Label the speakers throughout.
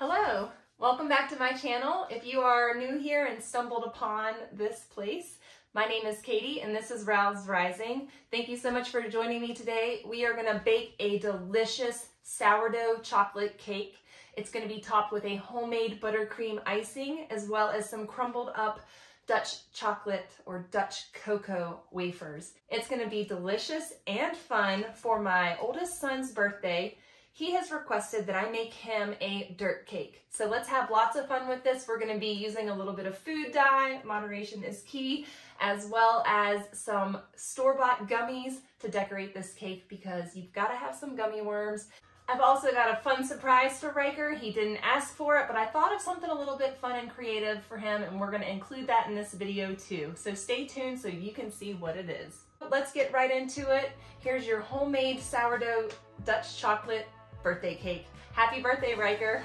Speaker 1: Hello, welcome back to my channel. If you are new here and stumbled upon this place, my name is Katie and this is Rowes Rising. Thank you so much for joining me today. We are gonna bake a delicious sourdough chocolate cake. It's gonna be topped with a homemade buttercream icing as well as some crumbled up Dutch chocolate or Dutch cocoa wafers. It's gonna be delicious and fun for my oldest son's birthday he has requested that I make him a dirt cake. So let's have lots of fun with this. We're gonna be using a little bit of food dye, moderation is key, as well as some store-bought gummies to decorate this cake because you've gotta have some gummy worms. I've also got a fun surprise for Riker. He didn't ask for it, but I thought of something a little bit fun and creative for him, and we're gonna include that in this video too. So stay tuned so you can see what it is. Let's get right into it. Here's your homemade sourdough Dutch chocolate birthday cake. Happy birthday, Riker.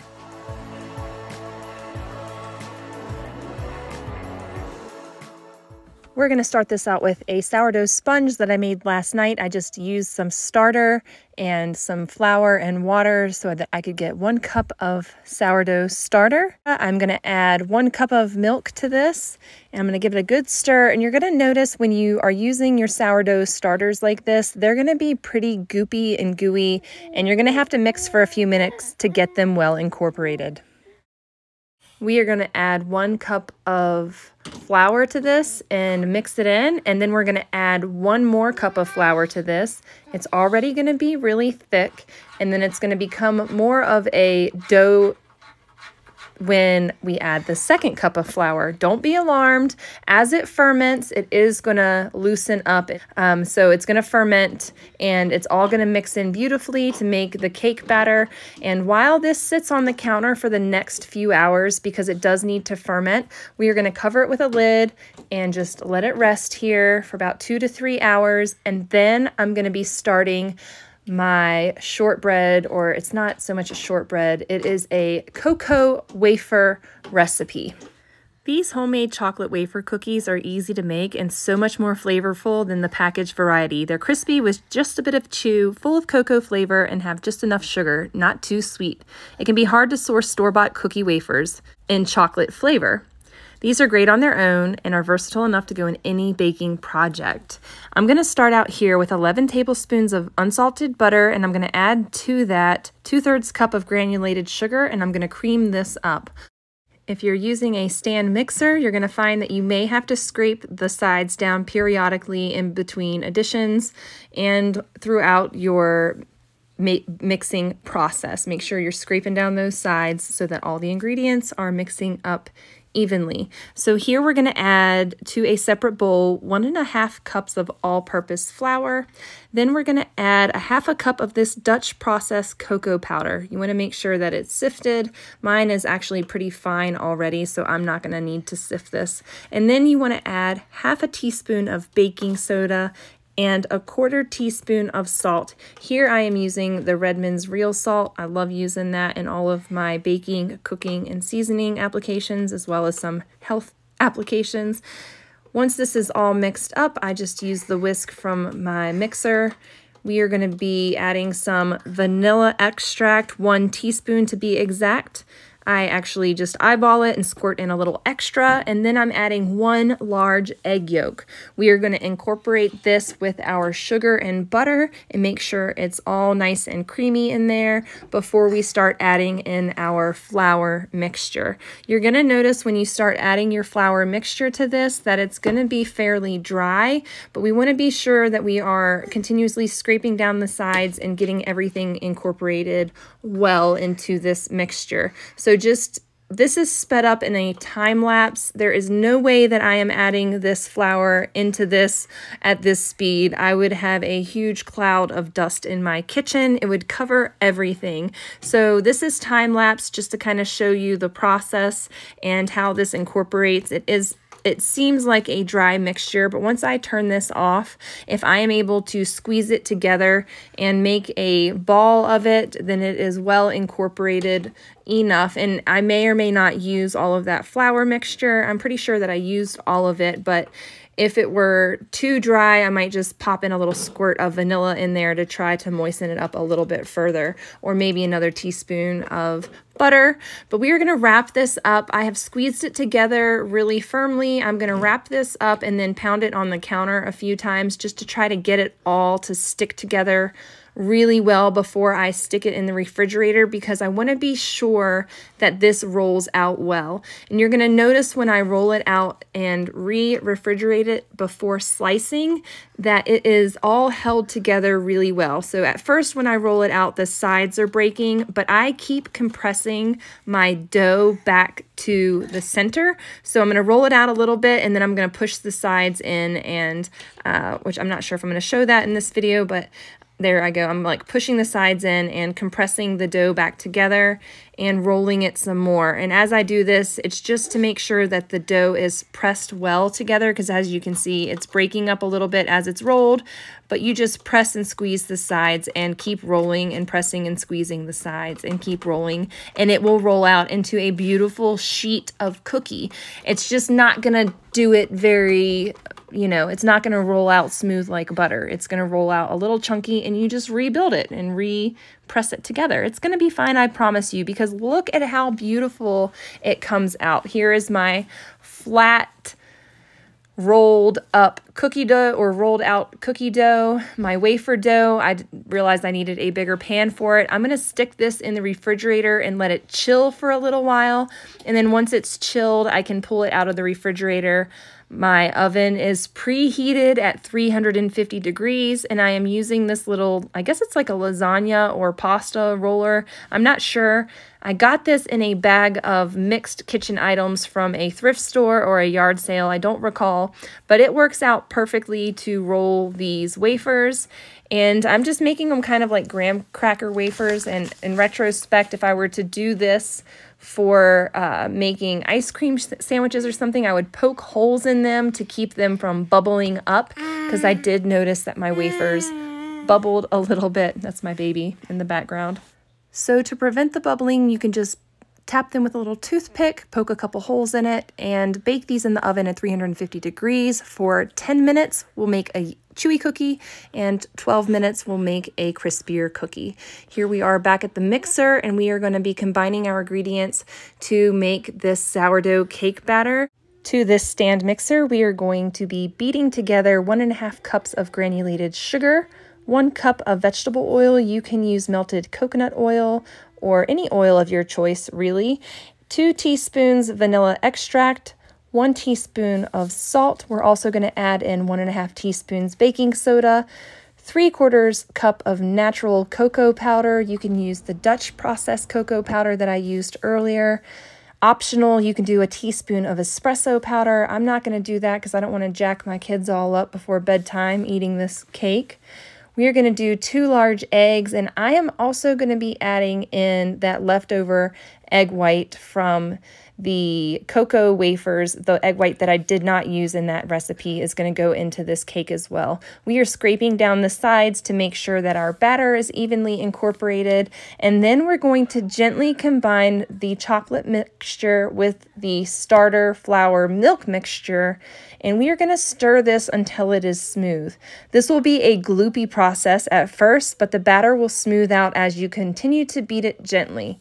Speaker 2: We're going to start this out with a sourdough sponge that I made last night. I just used some starter and some flour and water so that I could get one cup of sourdough starter. I'm going to add one cup of milk to this and I'm going to give it a good stir. And you're going to notice when you are using your sourdough starters like this, they're going to be pretty goopy and gooey and you're going to have to mix for a few minutes to get them well incorporated we are going to add one cup of flour to this and mix it in. And then we're going to add one more cup of flour to this. It's already going to be really thick. And then it's going to become more of a dough when we add the second cup of flour. Don't be alarmed. As it ferments, it is going to loosen up. Um, so it's going to ferment and it's all going to mix in beautifully to make the cake batter. And while this sits on the counter for the next few hours, because it does need to ferment, we are going to cover it with a lid and just let it rest here for about two to three hours. And then I'm going to be starting my shortbread, or it's not so much a shortbread, it is a cocoa wafer recipe. These homemade chocolate wafer cookies are easy to make and so much more flavorful than the packaged variety. They're crispy with just a bit of chew, full of cocoa flavor, and have just enough sugar, not too sweet. It can be hard to source store-bought cookie wafers in chocolate flavor. These are great on their own and are versatile enough to go in any baking project. I'm going to start out here with 11 tablespoons of unsalted butter and I'm going to add to that 2 thirds cup of granulated sugar and I'm going to cream this up. If you're using a stand mixer, you're going to find that you may have to scrape the sides down periodically in between additions and throughout your mixing process. Make sure you're scraping down those sides so that all the ingredients are mixing up evenly. So here we're going to add to a separate bowl one and a half cups of all-purpose flour. Then we're going to add a half a cup of this Dutch processed cocoa powder. You want to make sure that it's sifted. Mine is actually pretty fine already, so I'm not going to need to sift this. And then you want to add half a teaspoon of baking soda and a quarter teaspoon of salt. Here I am using the Redmond's Real Salt. I love using that in all of my baking, cooking, and seasoning applications, as well as some health applications. Once this is all mixed up, I just use the whisk from my mixer. We are going to be adding some vanilla extract, one teaspoon to be exact. I actually just eyeball it and squirt in a little extra, and then I'm adding one large egg yolk. We are going to incorporate this with our sugar and butter and make sure it's all nice and creamy in there before we start adding in our flour mixture. You're going to notice when you start adding your flour mixture to this that it's going to be fairly dry, but we want to be sure that we are continuously scraping down the sides and getting everything incorporated well into this mixture. So so just this is sped up in a time lapse. There is no way that I am adding this flour into this at this speed. I would have a huge cloud of dust in my kitchen. It would cover everything. So this is time lapse just to kind of show you the process and how this incorporates. It is it seems like a dry mixture, but once I turn this off, if I am able to squeeze it together and make a ball of it, then it is well incorporated enough. And I may or may not use all of that flour mixture. I'm pretty sure that I used all of it, but If it were too dry, I might just pop in a little squirt of vanilla in there to try to moisten it up a little bit further, or maybe another teaspoon of butter. But we are going to wrap this up. I have squeezed it together really firmly. I'm going to wrap this up and then pound it on the counter a few times just to try to get it all to stick together really well before I stick it in the refrigerator because I want to be sure that this rolls out well. And you're going to notice when I roll it out and re-refrigerate it before slicing that it is all held together really well. So at first when I roll it out, the sides are breaking, but I keep compressing my dough back to the center. So I'm going to roll it out a little bit and then I'm going to push the sides in and, uh, which I'm not sure if I'm going to show that in this video, but there I go. I'm like pushing the sides in and compressing the dough back together and rolling it some more. And as I do this, it's just to make sure that the dough is pressed well together because as you can see, it's breaking up a little bit as it's rolled, but you just press and squeeze the sides and keep rolling and pressing and squeezing the sides and keep rolling and it will roll out into a beautiful sheet of cookie. It's just not going to do it very you know, it's not going to roll out smooth like butter. It's going to roll out a little chunky and you just rebuild it and re-press it together. It's going to be fine, I promise you, because look at how beautiful it comes out. Here is my flat rolled up cookie dough or rolled out cookie dough, my wafer dough. I realized I needed a bigger pan for it. I'm going to stick this in the refrigerator and let it chill for a little while. And then once it's chilled, I can pull it out of the refrigerator. My oven is preheated at 350 degrees and I am using this little, I guess it's like a lasagna or pasta roller. I'm not sure. I got this in a bag of mixed kitchen items from a thrift store or a yard sale. I don't recall, but it works out perfectly to roll these wafers. And I'm just making them kind of like graham cracker wafers. And in retrospect, if I were to do this for uh, making ice cream sandwiches or something, I would poke holes in them to keep them from bubbling up because I did notice that my wafers bubbled a little bit. That's my baby in the background. So to prevent the bubbling, you can just tap them with a little toothpick, poke a couple holes in it, and bake these in the oven at 350 degrees for 10 minutes. We'll make a chewy cookie and 12 minutes will make a crispier cookie. Here we are back at the mixer and we are going to be combining our ingredients to make this sourdough cake batter. To this stand mixer, we are going to be beating together one and a half cups of granulated sugar, one cup of vegetable oil. You can use melted coconut oil or any oil of your choice, really. Two teaspoons vanilla extract, one teaspoon of salt. We're also going to add in one and a half teaspoons baking soda, three quarters cup of natural cocoa powder. You can use the Dutch processed cocoa powder that I used earlier. Optional, you can do a teaspoon of espresso powder. I'm not going to do that because I don't want to jack my kids all up before bedtime eating this cake. We are going to do two large eggs, and I am also going to be adding in that leftover egg white from the cocoa wafers, the egg white that I did not use in that recipe is going to go into this cake as well. We are scraping down the sides to make sure that our batter is evenly incorporated. And then we're going to gently combine the chocolate mixture with the starter flour milk mixture. And we are going to stir this until it is smooth. This will be a gloopy process at first, but the batter will smooth out as you continue to beat it gently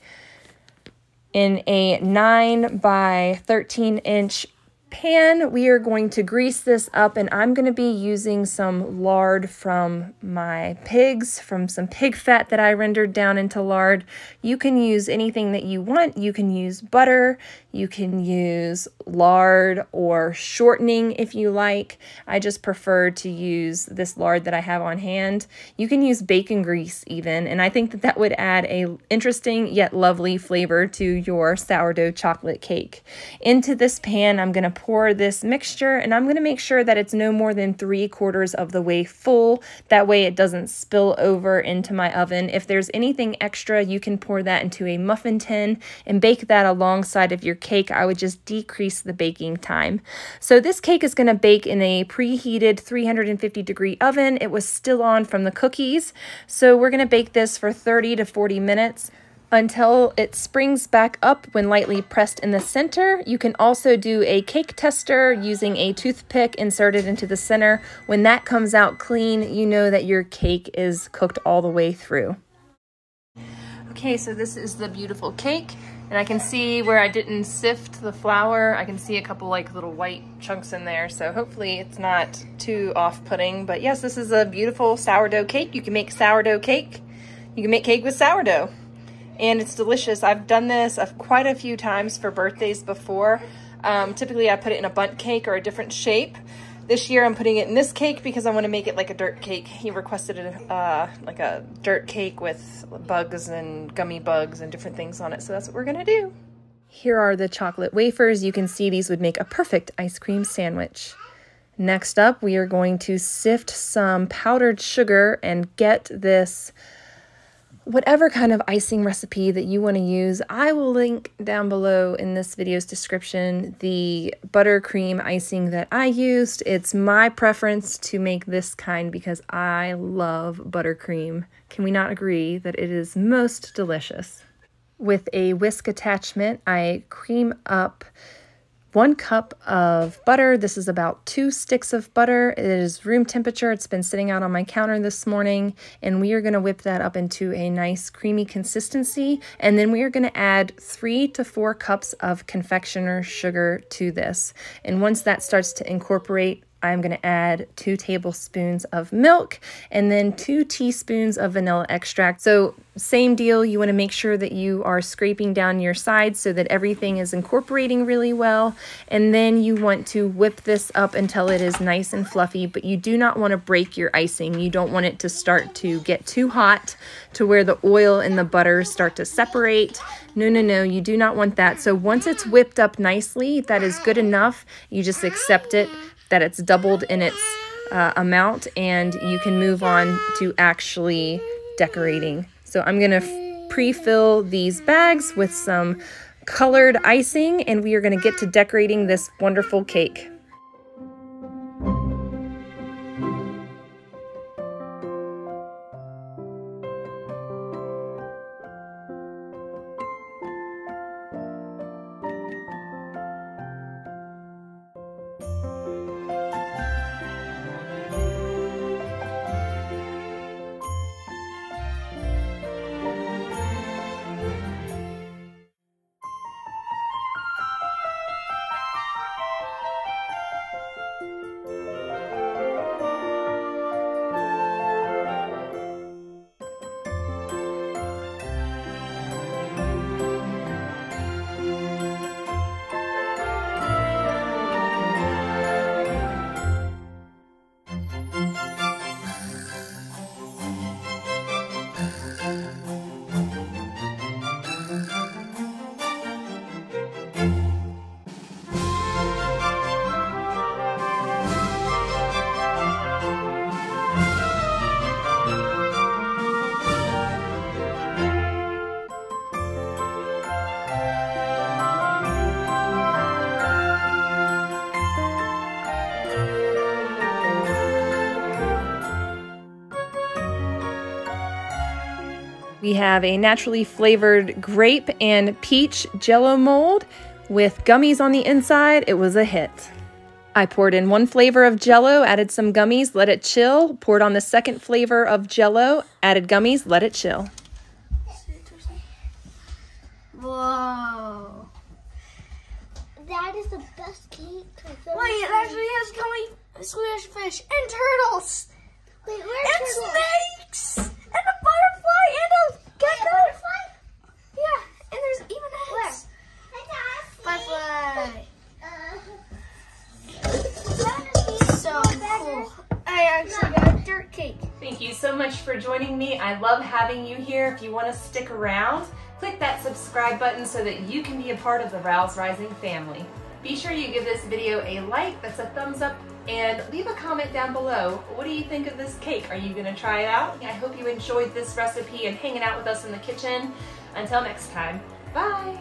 Speaker 2: in a 9 by 13 inch pan, we are going to grease this up and I'm going to be using some lard from my pigs, from some pig fat that I rendered down into lard. You can use anything that you want. You can use butter, you can use lard or shortening if you like. I just prefer to use this lard that I have on hand. You can use bacon grease even, and I think that that would add a interesting yet lovely flavor to your sourdough chocolate cake. Into this pan, I'm going to pour this mixture and I'm going to make sure that it's no more than three quarters of the way full. That way it doesn't spill over into my oven. If there's anything extra, you can pour that into a muffin tin and bake that alongside of your cake. I would just decrease the baking time. So this cake is going to bake in a preheated 350 degree oven. It was still on from the cookies. So we're going to bake this for 30 to 40 minutes. Until it springs back up when lightly pressed in the center. You can also do a cake tester using a toothpick inserted into the center. When that comes out clean, you know that your cake is cooked all the way through. Okay, so this is the beautiful cake. And I can see where I didn't sift the flour. I can see a couple like little white chunks in there. So hopefully it's not too off-putting. But yes, this is a beautiful sourdough cake. You can make sourdough cake. You can make cake with sourdough. And it's delicious. I've done this quite a few times for birthdays before. Um, typically I put it in a Bundt cake or a different shape. This year I'm putting it in this cake because I want to make it like a dirt cake. He requested a, uh, like a dirt cake with bugs and gummy bugs and different things on it. So that's what we're going to do. Here are the chocolate wafers. You can see these would make a perfect ice cream sandwich. Next up, we are going to sift some powdered sugar and get this whatever kind of icing recipe that you want to use, I will link down below in this video's description the buttercream icing that I used. It's my preference to make this kind because I love buttercream. Can we not agree that it is most delicious? With a whisk attachment, I cream up one cup of butter. This is about two sticks of butter. It is room temperature. It's been sitting out on my counter this morning, and we are going to whip that up into a nice creamy consistency. And then we are going to add three to four cups of confectioner sugar to this. And once that starts to incorporate I'm going to add two tablespoons of milk and then two teaspoons of vanilla extract. So same deal, you want to make sure that you are scraping down your sides so that everything is incorporating really well. And then you want to whip this up until it is nice and fluffy, but you do not want to break your icing. You don't want it to start to get too hot to where the oil and the butter start to separate. No, no, no, you do not want that. So once it's whipped up nicely, that is good enough. You just accept it that it's doubled in its uh, amount and you can move on to actually decorating. So I'm going to pre-fill these bags with some colored icing and we are going to get to decorating this wonderful cake. We have a naturally flavored grape and peach jello mold with gummies on the inside. It was a hit. I poured in one flavor of jello, added some gummies, let it chill, poured on the second flavor of jello, added gummies, let it chill.
Speaker 3: Whoa. That is the best cake. Wait, it actually has gummy Swedish fish and turtles. Wait, and turtles? snakes and a butterfly and a gecko. butterfly? Yeah, and there's even eggs. Butterfly. so cool. I actually got a dirt cake.
Speaker 1: Thank you so much for joining me. I love having you here. If you want to stick around, click that subscribe button so that you can be a part of the Rowes Rising family. Be sure you give this video a like, that's a thumbs up, and leave a comment down below. What do you think of this cake? Are you gonna try it out? I hope you enjoyed this recipe and hanging out with us in the kitchen. Until next time, bye.